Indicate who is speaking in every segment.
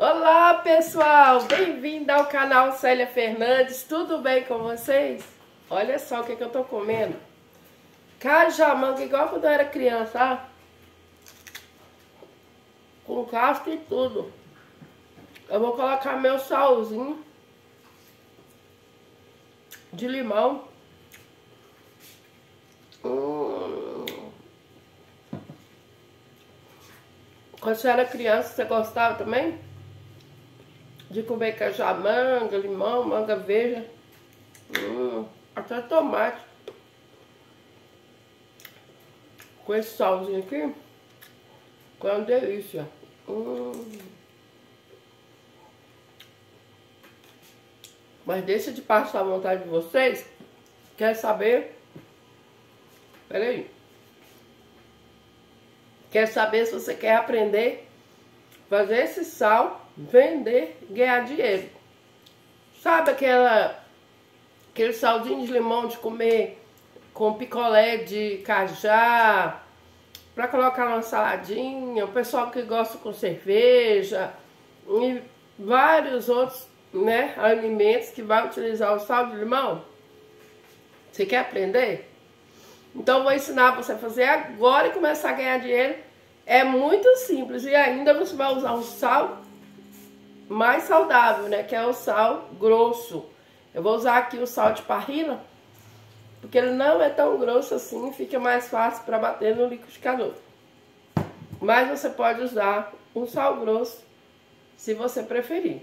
Speaker 1: Olá pessoal, bem-vindo ao canal Célia Fernandes, tudo bem com vocês? Olha só o que, que eu tô comendo, cajamanga igual quando eu era criança, tá? com casca e tudo. Eu vou colocar meu salzinho de limão. Hum. Quando você era criança, você gostava também? De comer cajamanga, limão, manga verde. Hum, até tomate. Com esse salzinho aqui. É uma delícia. Hum. Mas deixa de passar a vontade de vocês. Quer saber? Peraí. Quer saber se você quer aprender? Fazer esse sal, vender, ganhar dinheiro. Sabe aquela, aquele salzinho de limão de comer com picolé de cajá, para colocar uma saladinha, o pessoal que gosta com cerveja e vários outros né, alimentos que vai utilizar o sal de limão? Você quer aprender? Então vou ensinar você a fazer agora e começar a ganhar dinheiro. É muito simples e ainda você vai usar um sal mais saudável, né, que é o sal grosso. Eu vou usar aqui o sal de parrila, porque ele não é tão grosso assim, fica mais fácil para bater no liquidificador. Mas você pode usar um sal grosso, se você preferir.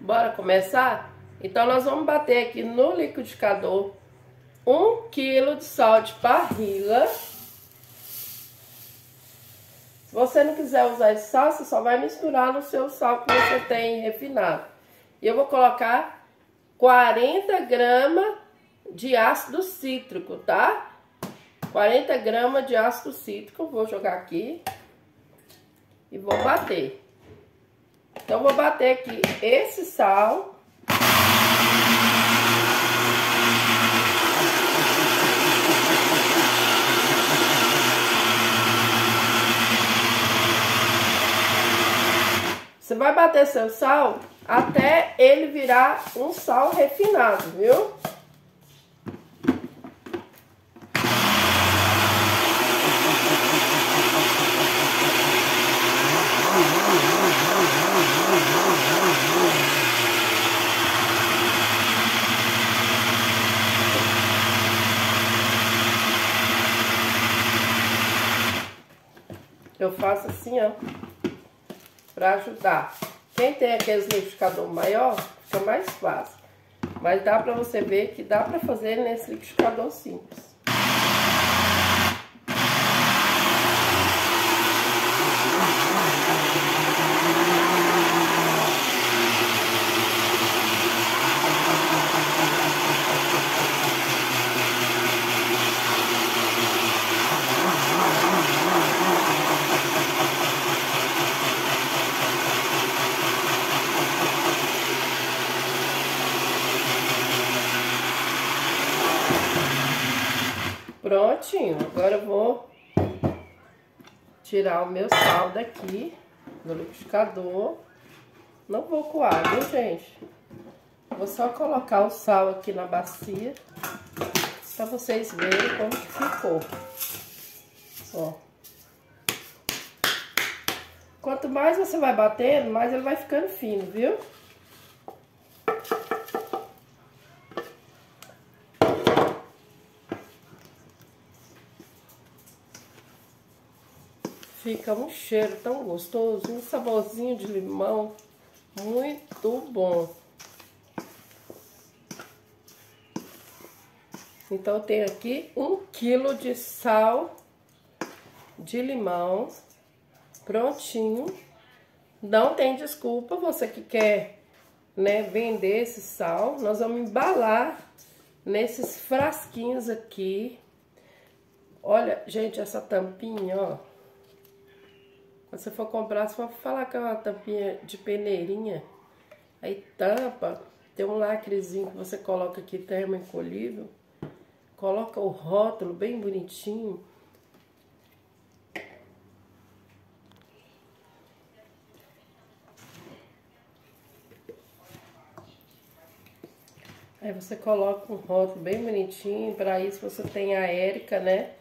Speaker 1: Bora começar? Então nós vamos bater aqui no liquidificador um quilo de sal de parrila. Se você não quiser usar esse sal, você só vai misturar no seu sal que você tem refinado. E eu vou colocar 40 gramas de ácido cítrico, tá? 40 gramas de ácido cítrico, vou jogar aqui e vou bater. Então, vou bater aqui esse sal. Vai bater seu sal até ele virar um sal refinado, viu? Eu faço assim, ó, pra ajudar. Quem tem aqueles liquidificador maior, fica mais fácil. Mas dá pra você ver que dá pra fazer nesse liquidificador simples. Prontinho, agora eu vou tirar o meu sal daqui do liquidificador. Não vou coar, viu, gente? Vou só colocar o sal aqui na bacia pra vocês verem como que ficou. Ó. Quanto mais você vai batendo, mais ele vai ficando fino, viu? Fica um cheiro tão gostoso, um saborzinho de limão, muito bom. Então, eu tenho aqui um quilo de sal de limão, prontinho. Não tem desculpa, você que quer né, vender esse sal. Nós vamos embalar nesses frasquinhos aqui. Olha, gente, essa tampinha, ó. Quando você for comprar, você for falar que é uma tampinha de peneirinha, aí tampa, tem um lacrezinho que você coloca aqui, termoencolhível, coloca o rótulo bem bonitinho. Aí você coloca um rótulo bem bonitinho, para isso você tem a Érica, né?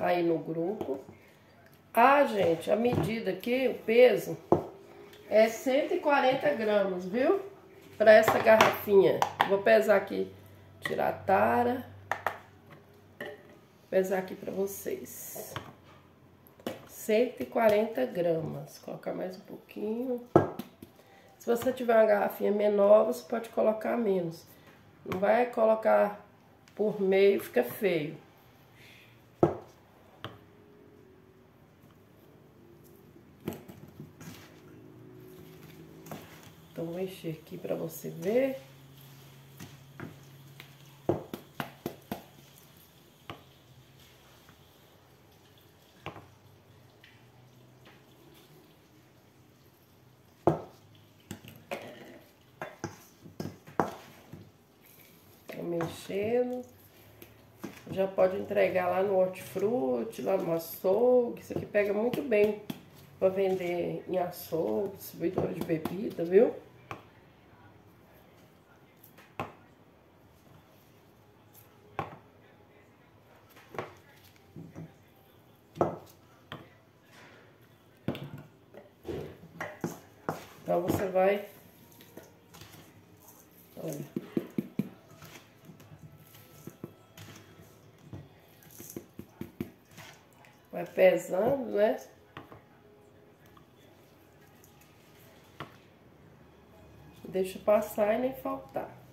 Speaker 1: Aí no grupo. Ah, gente, a medida aqui, o peso, é 140 gramas, viu? Para essa garrafinha. Vou pesar aqui, tirar a tara. Pesar aqui para vocês. 140 gramas. Colocar mais um pouquinho. Se você tiver uma garrafinha menor, você pode colocar menos. Não vai colocar por meio, fica feio. Encher aqui para você ver. mexendo. Já pode entregar lá no hortifruti, lá no açougue. Isso aqui pega muito bem para vender em açougue, distribuidora de bebida, viu? Então você vai, olha. Vai pesando, né? Deixa passar e nem faltar.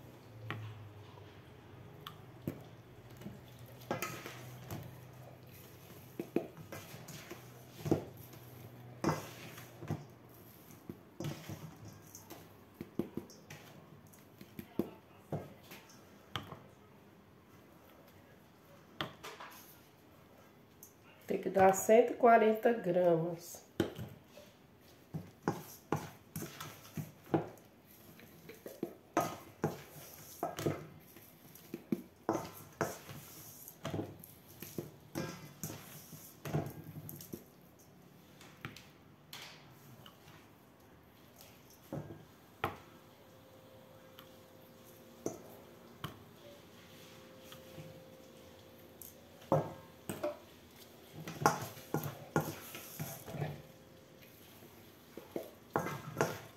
Speaker 1: Tem que dar 140 gramas.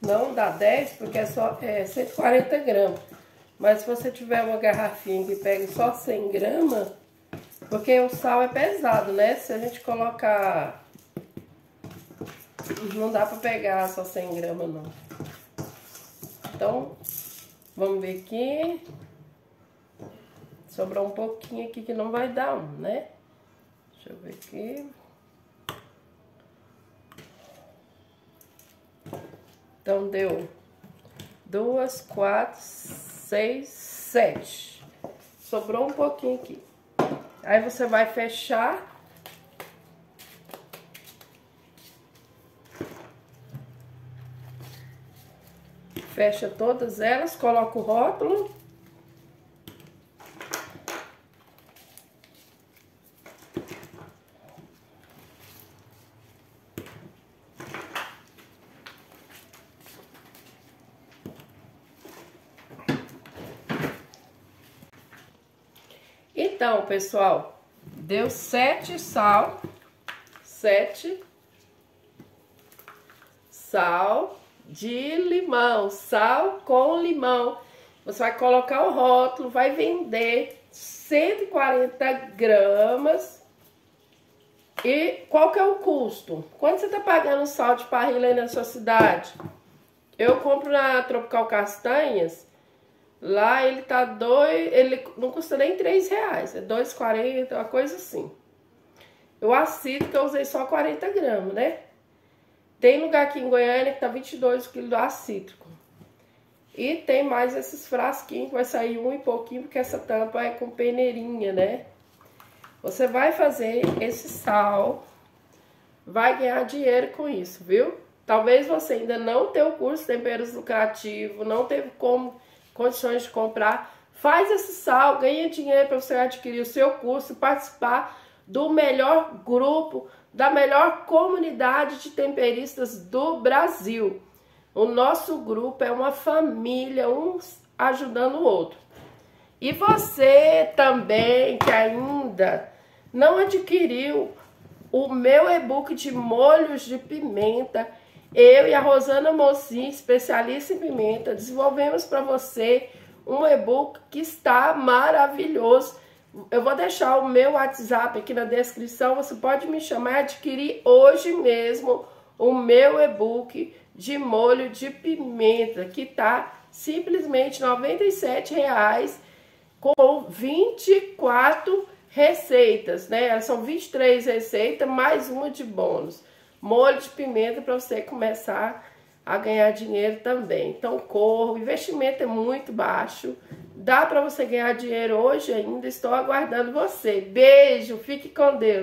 Speaker 1: Não dá 10, porque é só é 140 gramas. Mas se você tiver uma garrafinha que pegue só 100 gramas, porque o sal é pesado, né? Se a gente colocar... Não dá pra pegar só 100 gramas, não. Então, vamos ver aqui. Sobrou um pouquinho aqui que não vai dar um, né? Deixa eu ver aqui. Então, deu duas, quatro, seis, sete. Sobrou um pouquinho aqui. Aí você vai fechar. Fecha todas elas, coloca o rótulo. Então, pessoal, deu sete sal, sete sal de limão, sal com limão. Você vai colocar o rótulo, vai vender 140 gramas. E qual que é o custo? Quanto você tá pagando sal de parrilha aí na sua cidade? Eu compro na Tropical Castanhas Lá ele tá dois, ele não custa nem 3 reais, é 2,40, uma coisa assim. O acítico eu usei só 40 gramas, né? Tem lugar aqui em Goiânia que tá 22 quilos do acítrico. E tem mais esses frasquinhos que vai sair um e pouquinho, porque essa tampa é com peneirinha, né? Você vai fazer esse sal, vai ganhar dinheiro com isso, viu? Talvez você ainda não tenha o curso de temperos lucrativo, não teve como condições de comprar, faz esse sal, ganha dinheiro para você adquirir o seu curso, participar do melhor grupo, da melhor comunidade de temperistas do Brasil. O nosso grupo é uma família, um ajudando o outro. E você também que ainda não adquiriu o meu e-book de molhos de pimenta, eu e a Rosana Mocin, especialista em pimenta, desenvolvemos para você um e-book que está maravilhoso. Eu vou deixar o meu WhatsApp aqui na descrição, você pode me chamar e adquirir hoje mesmo o meu e-book de molho de pimenta, que tá simplesmente R$ 97,00 com 24 receitas, né? São 23 receitas, mais uma de bônus. Molho de pimenta para você começar a ganhar dinheiro também. Então, corra, o investimento é muito baixo. Dá para você ganhar dinheiro hoje ainda. Estou aguardando você. Beijo, fique com Deus.